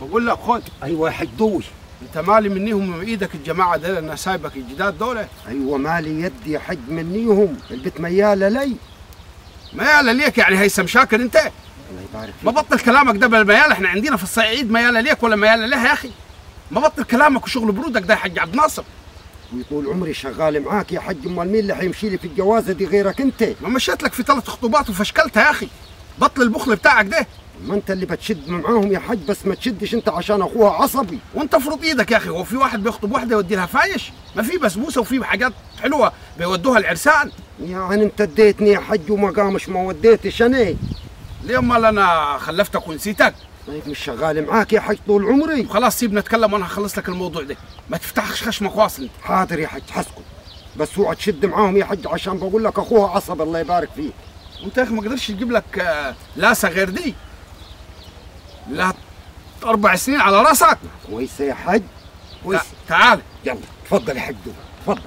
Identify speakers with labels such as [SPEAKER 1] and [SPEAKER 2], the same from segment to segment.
[SPEAKER 1] بقول لك خد.
[SPEAKER 2] أيوه يا حدوي
[SPEAKER 1] أنت مالي منيهم من إيدك الجماعة دول أنا سايبك الجداد دول
[SPEAKER 2] أيوه مالي يدي يا حج منيهم. البت ميالة لي.
[SPEAKER 1] ما يالا ليك يعني هيثم شاكر أنت؟
[SPEAKER 2] الله يبارك
[SPEAKER 1] ما
[SPEAKER 2] فيك
[SPEAKER 1] بطل كلامك ده بالميال إحنا عندنا في الصعيد ميالة ليك ولا ميالة لها يا أخي؟ ما بطل كلامك وشغل برودك ده يا حاج عبد الناصر
[SPEAKER 2] وطول عمري شغال معاك يا حج أمال. مين اللي حيمشي لي في الجوازة دي غيرك أنت؟
[SPEAKER 1] ما مشيت لك في ثلاث خطوبات وفشكلتها يا أخي. بطل البخل بتاعك ده.
[SPEAKER 2] ما انت اللي بتشد معاهم يا حج بس ما تشدش انت عشان اخوها عصبي.
[SPEAKER 1] وانت افرض إيدك يا أخي هو في واحد بيخطب واحدة يودي لها فايش؟ ما في بسبوسة وفي حاجات حلوة بيودوها العرسان.
[SPEAKER 2] يعني انت اديتني يا حج وما قامش ما وديتش أنا.
[SPEAKER 1] ليه امال أنا خلفتك ونسيتك؟
[SPEAKER 2] طيب مش شغال معاك يا حج طول عمري.
[SPEAKER 1] خلاص سيبنا نتكلم وأنا هخلص لك الموضوع ده. ما تفتحش خشمك واصل. انت
[SPEAKER 2] حاضر يا حج حسكت. بس اوعى تشد معاهم يا حج عشان بقول لك اخوها عصب الله يبارك فيه
[SPEAKER 1] وانت يا أخي ما قدرش تجيب لك آه، لاسة غير دي. لها أربع سنين على راسك.
[SPEAKER 2] كويسه يا حج كويس.
[SPEAKER 1] تع- تعال.
[SPEAKER 2] يلا تفضل يا حج تفضل.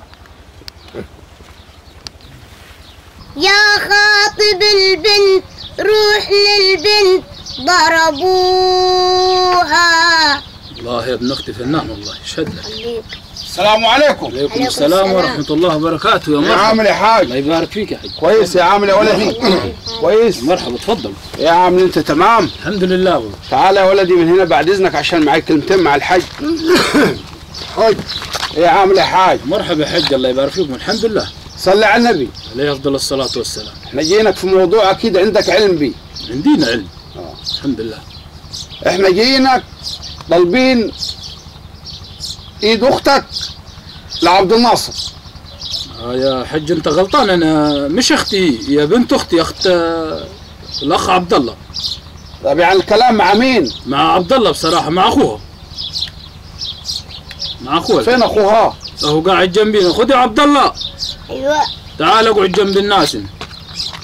[SPEAKER 3] يا خاطب البنت روح للبنت ضربوها.
[SPEAKER 4] والله يا ابن أختي فنان والله يشهد لك.
[SPEAKER 1] السلام عليكم.
[SPEAKER 4] عليكم السلام
[SPEAKER 3] السلام.
[SPEAKER 4] ورحمة الله وبركاته يا
[SPEAKER 1] يا
[SPEAKER 4] مرحبا.
[SPEAKER 1] عامل يا حاج؟
[SPEAKER 4] الله يبارك فيك يا حاج.
[SPEAKER 1] كويس يا عامل يا ولدي كويس.
[SPEAKER 4] مرحبا تفضل.
[SPEAKER 1] يا عامل أنت تمام؟
[SPEAKER 4] الحمد لله والله.
[SPEAKER 1] تعال يا ولدي من هنا بعد إذنك عشان معي كلمتين مع الحاج.
[SPEAKER 2] حج
[SPEAKER 1] يا عامل يا حاج؟
[SPEAKER 4] مرحبا يا حج الله يبارك فيكم الحمد لله.
[SPEAKER 1] صلي على النبي.
[SPEAKER 4] عليه أفضل الصلاة والسلام.
[SPEAKER 1] إحنا جينك في موضوع أكيد عندك علم بيه.
[SPEAKER 4] عندنا علم. الحمد لله.
[SPEAKER 1] إحنا جينك طالبين ايد أختك لعبد الناصر.
[SPEAKER 4] آه يا حج انت غلطان. أنا مش أختي يا بنت أختي اخت آه، الأخ عبد الله.
[SPEAKER 1] طب يعني الكلام مع مين؟
[SPEAKER 4] مع عبد الله بصراحة مع اخوه مع اخوه
[SPEAKER 1] فين أخوها؟
[SPEAKER 4] هو قاعد جنبينا خذ يا عبد الله.
[SPEAKER 3] أيوه.
[SPEAKER 4] تعال اقعد جنب الناس.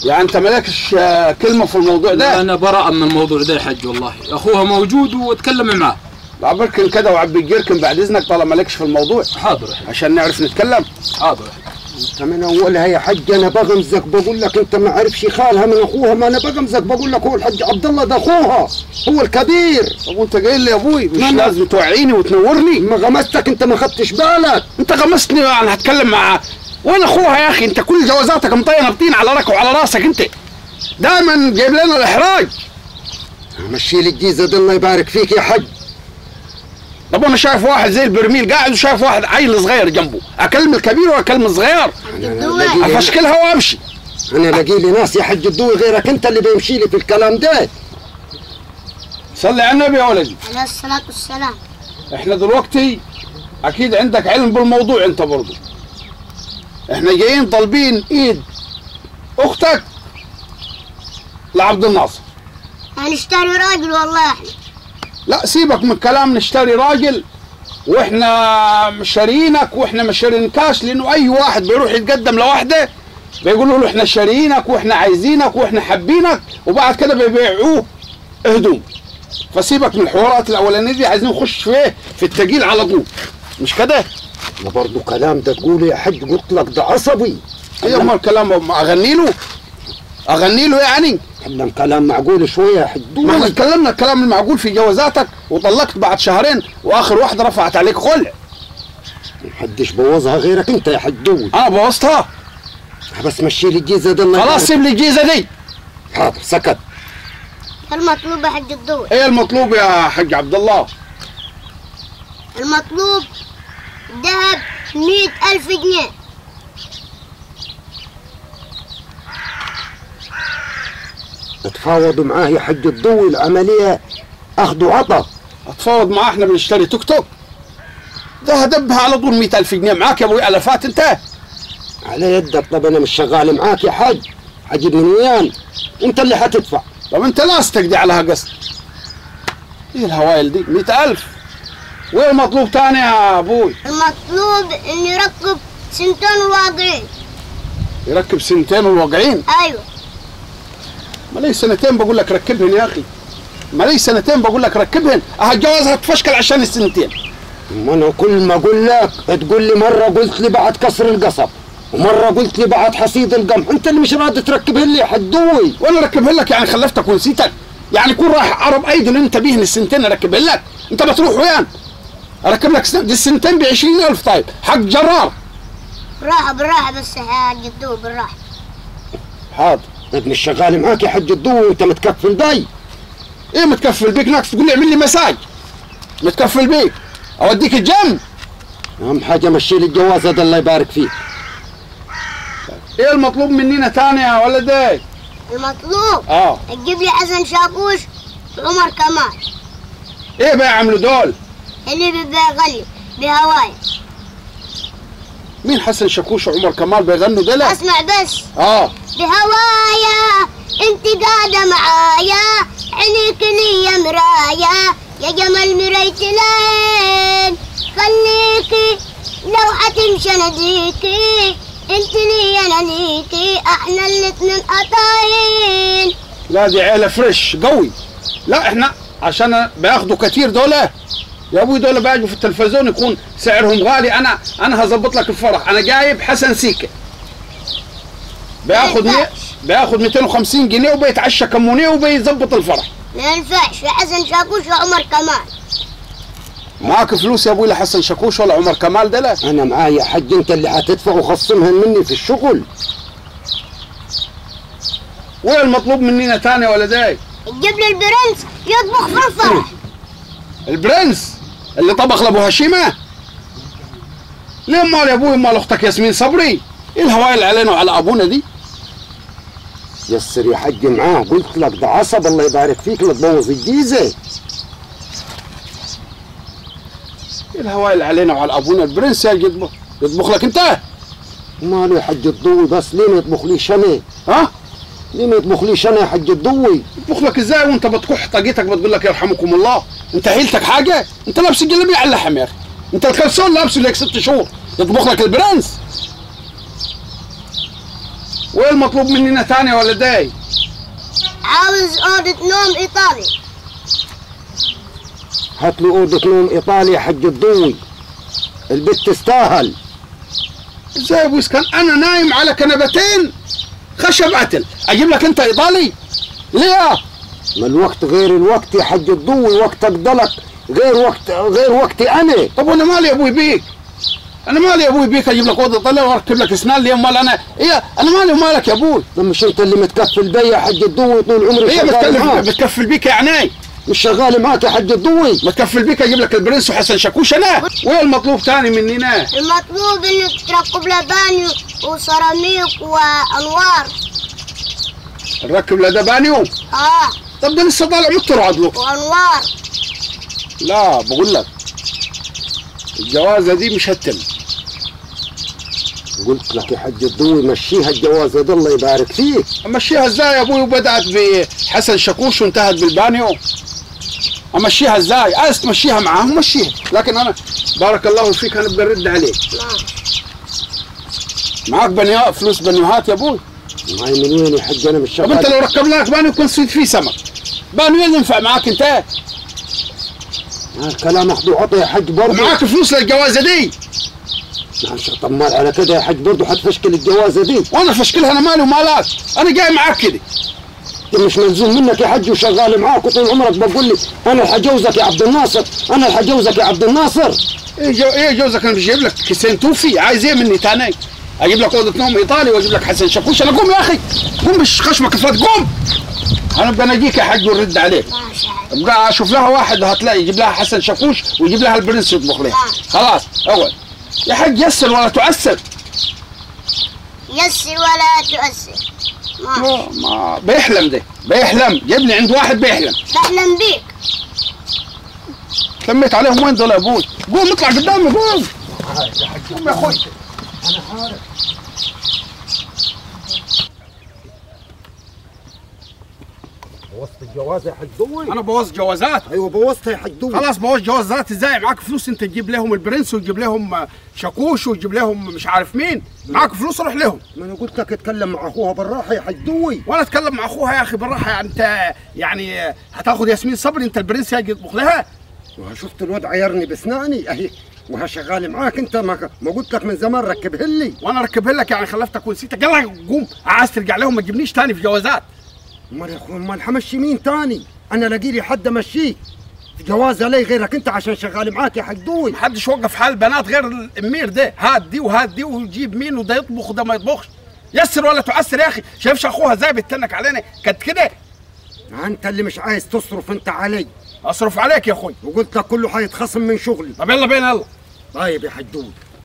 [SPEAKER 1] يعني انت مالكش آه، كلمة في الموضوع ده؟
[SPEAKER 4] أنا براء من الموضوع ده يا حج والله. أخوها موجود وأتكلم معاه.
[SPEAKER 1] عبركن كده وعبي الجيركن بعد إذنك طالما مالكش في الموضوع.
[SPEAKER 4] حاضر.
[SPEAKER 1] عشان نعرف نتكلم.
[SPEAKER 4] حاضر.
[SPEAKER 2] أنت من اولها يا حج أنا بغمزك بقول لك أنت ما عرفش خالها من أخوها ما أنا بغمزك بقول لك هو الحج عبد الله ده أخوها هو الكبير.
[SPEAKER 1] طب وأنت جاي لي يا أبوي مش لازم توعيني وتنورني؟
[SPEAKER 2] ما غمزتك أنت ما خدتش بالك.
[SPEAKER 1] أنت غمستني أنا هتكلم مع وأنا أخوها يا أخي؟ أنت كل جوازاتك مطينة بطين على رك وعلى راسك أنت. دائما جايب لنا الإحراج.
[SPEAKER 2] مشي لي الجيزة دي الله يبارك فيك يا حج.
[SPEAKER 1] طب أنا شايف واحد زي البرميل قاعد وشايف واحد عيل صغير جنبه. أكلم الكبير وأكلم الصغير. أفشكلها وأمشي.
[SPEAKER 2] أنا لاقي لي ناس يا حج الدوي غيرك أنت اللي بيمشي لي في الكلام ده.
[SPEAKER 1] صلي على النبي يا ولدي.
[SPEAKER 3] عليه الصلاة والسلام.
[SPEAKER 1] إحنا دلوقتي أكيد عندك علم بالموضوع أنت برضه إحنا جايين طالبين إيد أختك لعبد الناصر.
[SPEAKER 3] هنشتري راجل والله. إحنا
[SPEAKER 1] لا سيبك من كلام نشتري راجل وإحنا مشارينك وإحنا مش شارينكاش لأنه أي واحد بيروح يتقدم لواحده بيقولوا له إحنا شارينك وإحنا عايزينك وإحنا حابينك وبعد كده بيبيعوه هدوم فسيبك من الحوارات الأولانية دي عايزين نخش فيه في التقيل على طول مش كده؟
[SPEAKER 2] وبرضه كلام ده تقوله يا حج قلت لك ده عصبي
[SPEAKER 1] إيه امال الكلام أغني له؟ أغني له يعني؟
[SPEAKER 2] تكلم كلام معقول شوية. يا حج
[SPEAKER 1] ما
[SPEAKER 2] إحنا
[SPEAKER 1] اتكلمنا الكلام المعقول في جوازاتك وطلقت بعد شهرين وآخر واحدة رفعت عليك خلع
[SPEAKER 2] محدش بوظها غيرك انت يا حج دوي
[SPEAKER 1] أنا بوظتها.
[SPEAKER 2] بس مشي لي الجيزة دي الله
[SPEAKER 1] خلاص. سيب لي الجيزة دي.
[SPEAKER 2] حاضر سكت.
[SPEAKER 3] المطلوب حج الدول؟
[SPEAKER 1] إيه المطلوب يا حاج عبد الله؟
[SPEAKER 3] المطلوب ذهب مئة ألف جنيه.
[SPEAKER 2] تفاوضوا معاه يا حج الضوي العملية أخذ وعطا
[SPEAKER 1] أتفاوض معاه إحنا بنشتري توك توك. ده هدبها على طول 100000 جنيه معاك يا أبوي الافات أنت.
[SPEAKER 2] على يدك طب أنا مش شغال معاك يا حج حجيب من ويان أنت اللي حتدفع.
[SPEAKER 1] طب أنت لاستك دي عليها قسط إيه الهوايل دي؟ 100000 وايه المطلوب تاني يا أبوي؟
[SPEAKER 3] المطلوب إنه يركب سنتين واقعين.
[SPEAKER 1] يركب سنتين والواقعين
[SPEAKER 3] أيوة.
[SPEAKER 1] ما لي سنتين بقول لك ركبهن يا أخي؟ ما لي سنتين بقول لك ركبهن؟ آه جوازها تفشكل عشان السنتين.
[SPEAKER 2] ما أنا كل ما أقول لك تقول لي مرة قلت لي بعد كسر القصب ومرة قلت لي بعد حصيد القمح أنت اللي مش راضي تركبها لي يا حدوي.
[SPEAKER 1] وأنا اركبهن لك يعني خلفتك ونسيتك يعني كون رايح عرب ايدن أنت بيهن السنتين أركبهن لك. أنت بتروح وين؟ أركب لك سن... دي السنتين ب 20000 طيب. حق جرار.
[SPEAKER 3] بالراحة بالراحة بس يا جدو بالراحة.
[SPEAKER 1] حاضر
[SPEAKER 2] ابن الشغال معاك يا حج الضو وانت متكفل بيا.
[SPEAKER 1] إيه متكفل بيك؟ ناقص تقول لي اعمل لي مساج. متكفل بيك. أوديك الجيم
[SPEAKER 2] أهم حاجة مشي لي الجواز هذا الله يبارك فيك.
[SPEAKER 1] إيه المطلوب مننا تاني يا ولدي؟
[SPEAKER 3] المطلوب؟
[SPEAKER 1] آه.
[SPEAKER 3] تجيب لي حسن شاكوش وعمر كمال
[SPEAKER 1] إيه بقى يعملوا دول؟
[SPEAKER 3] اللي بيبقى غني بهواي.
[SPEAKER 1] مين حسن شاكوش وعمر كمال بيغنوا دلع
[SPEAKER 3] أسمع بس.
[SPEAKER 1] آه.
[SPEAKER 3] بهوايا انت قاعدة معايا عينيك لي مرايا. يا جمال مراية العين خليكي لو حتمشي اناديكي أنت لي أنا ليكي أحنا الاتنين قطايين.
[SPEAKER 1] لا دي عيلة فريش قوي. لا إحنا عشان بياخدوا كتير دول. يا أبوي دول بيجوا في التلفزيون يكون سعرهم غالي. أنا أنا هظبط لك الفرح. أنا جايب حسن سيكه بياخد مي... بياخد 250 جنيه وبيتعشى كمونية وبيظبط الفرح.
[SPEAKER 3] ما ينفعش. يا حسن شاكوش وعمر كمال.
[SPEAKER 1] معاك فلوس يا أبوي لحسن شاكوش ولا عمر كمال دلع
[SPEAKER 2] أنا معايا حج أنت اللي حتدفع وخصمها مني في الشغل.
[SPEAKER 1] وايه المطلوب مننا تاني يا ولدي
[SPEAKER 3] تجيب لي البرنس. يطبخ في الفرح.
[SPEAKER 1] البرنس؟ اللي طبخ لأبو هشيمة. ليه مال يا أبوي مال أختك ياسمين صبري؟ إيه الهواية اللي علينا وعلى أبونا دي؟
[SPEAKER 2] يسر يا حج معاه قلت لك ده عصب الله يبارك فيك لا تبوظ الجيزة.
[SPEAKER 1] إيه الهواية اللي علينا وعلى أبونا؟ البرنس يا يطبخ يطبخ لك أنت.
[SPEAKER 2] ماله يا حج الضوي؟ بس ليه ما يطبخ لي شنه
[SPEAKER 1] ها؟
[SPEAKER 2] ليه ما يطبخ لي شنه يا حج الضوي؟
[SPEAKER 1] يطبخ لك إزاي وأنت بتكح طاقتك بتقول لك يرحمكم الله؟ انت حيلتك حاجة؟ انت لابس الجلابية على اللحم يا أخي انت الكلسون لابسه لك ست شهور. يطبخ لك البرنس. وايه المطلوب مننا تاني يا ولدي
[SPEAKER 3] عاوز أوضة نوم إيطالي.
[SPEAKER 2] هات لي أوضة نوم إيطالي يا حج الضوي البت تستاهل.
[SPEAKER 1] إزاي يا أبوي كان أنا نايم على كنبتين خشب قتل. أجيب لك أنت إيطالي؟ ليه؟
[SPEAKER 2] ما الوقت غير الوقت يا حج الضوي وقتك ضلك غير وقت غير وقتي أنا.
[SPEAKER 1] طب وأنا مالي يا أبوي بيك؟ أنا مالي يا أبوي بيك؟ أجيب لك أوضة طلع وأركب لك أسنان ليه امال أنا. إيه أنا مالي ومالك يا أبوي؟
[SPEAKER 2] ده مش انت اللي متكفل بي يا حج الضوي طول عمري
[SPEAKER 1] بتكلف
[SPEAKER 2] معاك.
[SPEAKER 1] بتكفل بيك يعني
[SPEAKER 2] مش شغال معاك يا حج الضوي
[SPEAKER 1] بتكفل بيك؟ أجيب لك البرنس وحسن شاكوش أنا. وايه المطلوب تاني مننا
[SPEAKER 3] المطلوب إنك تركب له بانيو وسيراميك وأنوار.
[SPEAKER 1] نركب له ده بانيو
[SPEAKER 3] آه.
[SPEAKER 1] طب ده لسه طالع مترعد له
[SPEAKER 3] وانوار
[SPEAKER 1] لا بقول لك الجوازة دي مش هتتم.
[SPEAKER 2] قلت لك يا حج الضوي مشيها الجوازة ده الله يبارك فيك.
[SPEAKER 1] أمشيها إزاي يا أبوي؟ وبدأت بحسن شاكوش وانتهت بالبانيو. أمشيها إزاي؟ عايز تمشيها معاهم مشيها. لكن أنا بارك الله فيك أنا برد عليك.
[SPEAKER 3] ماشي
[SPEAKER 1] معاك بنيو فلوس بنيوهات يا أبوي؟
[SPEAKER 2] معي من وين يا حج أنا مش
[SPEAKER 1] طب
[SPEAKER 2] أنت
[SPEAKER 1] لو ركبنا لك بانيو كنت صيد فيه سمك. بانيو اللي ينفع معاك انت؟
[SPEAKER 2] آه، كلام أخذ وعطي يا حج برضه
[SPEAKER 1] معاك فلوس للجوازة دي.
[SPEAKER 2] معلش طب مال على كده يا حج برضه حتفشكل الجوازة دي.
[SPEAKER 1] وأنا فشكلها أنا مالي ومالك. أنا جاي معاك كده.
[SPEAKER 2] انت مش ملزوم منك يا حج وشغال معاك وطول عمرك بقول لي أنا اللي حجوزك يا عبد الناصر أنا اللي حجوزك يا عبد الناصر.
[SPEAKER 1] إيه جو إيه جوزك أنا مش جايب لك؟ كيسين توفي عايز إيه مني تاني؟ أجيب لك أوضة نوم إيطالي وأجيب لك حسن شاكوش. أنا قوم يا أخي قوم مش خشمك فات قوم. أنا ابقى اجيك يا حاج ونرد عليك.
[SPEAKER 3] ماشي
[SPEAKER 1] ابقى أشوف لها واحد هتلاقي يجيب لها حسن شاكوش ويجيب لها البرنس يطبخ لها. خلاص أول. يا حاج يسر ولا تعسر
[SPEAKER 3] يسر ولا ماشي
[SPEAKER 1] ما, ما بيحلم ده بيحلم. جيب لي عند واحد بيحلم.
[SPEAKER 3] بحلم بيك.
[SPEAKER 1] لميت عليهم وين دول يا أبوي؟ قوم اطلع قدامي قوم. قوم يا أخوي.
[SPEAKER 2] بوظت الجوازة يا حج دوي
[SPEAKER 1] أنا بوظ جوازات.
[SPEAKER 2] أيوه بوظتها يا حج دوي
[SPEAKER 1] خلاص بوظ جوازات إزاي؟ معاك فلوس أنت تجيب لهم البرنس وتجيب لهم شاكوش وتجيب لهم مش عارف مين. معاك فلوس روح لهم.
[SPEAKER 2] ما أنا قلت لك أتكلم مع أخوها بالراحة يا حج دوي
[SPEAKER 1] وأنا أتكلم مع أخوها يا أخي بالراحة يعني أنت يعني هتاخد ياسمين صبري أنت البرنس هيجي يطبخ لها.
[SPEAKER 2] وشفت الواد عيرني بأسناني. أهي وها شغال معاك أنت ما, ما قلت لك من زمان ركبها لي.
[SPEAKER 1] وأنا أركبها لك يعني خلفتك ونسيتك. يلا قوم عايز ترجع لهم ما تجيبنيش تاني في جوازات.
[SPEAKER 2] امال يا أخوي امال حمشي مين تاني؟ أنا لاقي لي حد امشيه. جواز علي غيرك انت عشان شغال معاك يا حدود
[SPEAKER 1] محدش وقف حال بنات غير الامير ده. هات دي وهات دي ويجيب مين وده يطبخ وده ما يطبخش. يسر ولا تعسر يا أخي. شايفش اخوها زي بتنك علينا؟ كانت كده؟
[SPEAKER 2] انت اللي مش عايز تصرف انت علي.
[SPEAKER 1] اصرف عليك يا أخوي.
[SPEAKER 2] وقلت لك كله حيتخصم من شغلي.
[SPEAKER 1] طب يلا بينا يلا.
[SPEAKER 2] طيب يا حدود